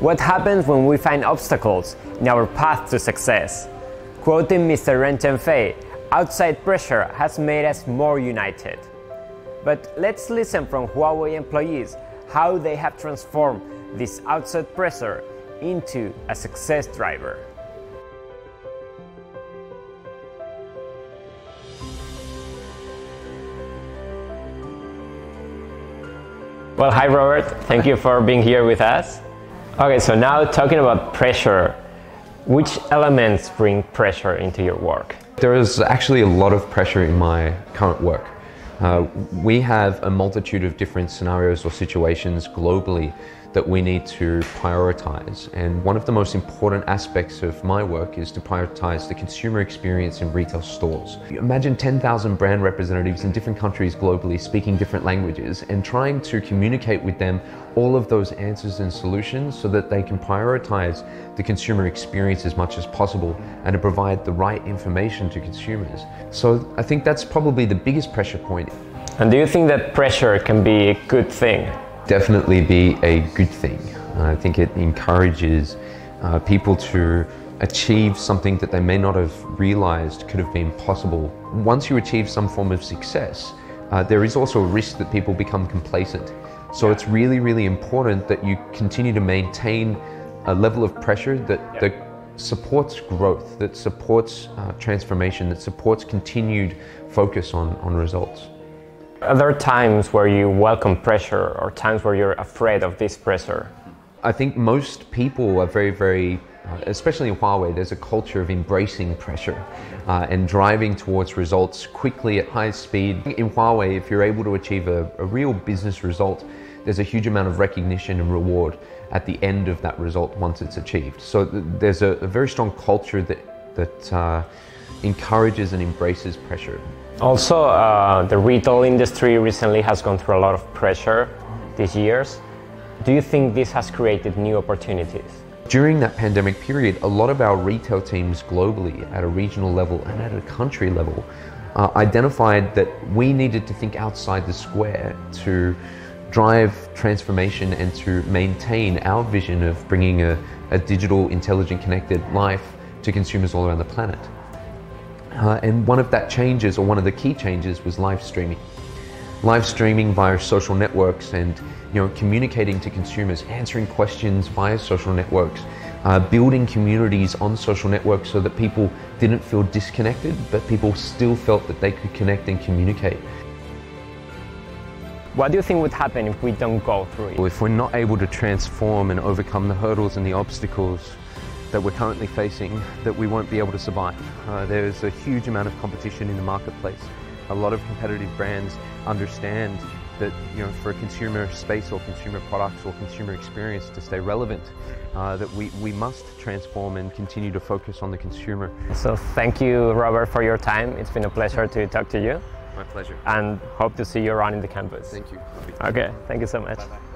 What happens when we find obstacles in our path to success? Quoting Mr. Ren Zhengfei, outside pressure has made us more united. But let's listen from Huawei employees how they have transformed this outside pressure into a success driver. Well, hi Robert, thank you for being here with us. Okay, so now talking about pressure, which elements bring pressure into your work? There is actually a lot of pressure in my current work. Uh, we have a multitude of different scenarios or situations globally that we need to prioritize. And one of the most important aspects of my work is to prioritize the consumer experience in retail stores. Imagine 10,000 brand representatives in different countries globally speaking different languages and trying to communicate with them all of those answers and solutions so that they can prioritize the consumer experience as much as possible and to provide the right information to consumers. So I think that's probably the biggest pressure point. And do you think that pressure can be a good thing? Definitely be a good thing. I think it encourages uh, people to achieve something that they may not have realized could have been possible. Once you achieve some form of success, uh, there is also a risk that people become complacent. So it's really, really important that you continue to maintain a level of pressure that, that supports growth, that supports uh, transformation, that supports continued focus on, on results. Are there times where you welcome pressure or times where you're afraid of this pressure? I think most people are very, very, uh, especially in Huawei, there's a culture of embracing pressure uh, and driving towards results quickly at high speed. In Huawei, if you're able to achieve a, a real business result, there's a huge amount of recognition and reward at the end of that result once it's achieved. So th there's a, a, very strong culture that, that uh, encourages and embraces pressure. Also, uh, the retail industry recently has gone through a lot of pressure these years. Do you think this has created new opportunities? During that pandemic period, a lot of our retail teams globally, at a regional level and at a country level, uh, identified that we needed to think outside the square to drive transformation and to maintain our vision of bringing a, a digital, intelligent, connected life to consumers all around the planet. Uh, and one of that changes, or one of the key changes, was live streaming. Live streaming via social networks and you know, communicating to consumers, answering questions via social networks, uh, building communities on social networks so that people didn't feel disconnected, but people still felt that they could connect and communicate. What do you think would happen if we don't go through it? If we're not able to transform and overcome the hurdles and the obstacles that we're currently facing that we won't be able to survive. Uh, there's a huge amount of competition in the marketplace. A lot of competitive brands understand that you know for a consumer space or consumer products or consumer experience to stay relevant uh, that we, we must transform and continue to focus on the consumer. So thank you Robert for your time. It's been a pleasure to talk to you. My pleasure. And hope to see you around in the campus. Thank you. Okay, thank you so much. Bye -bye.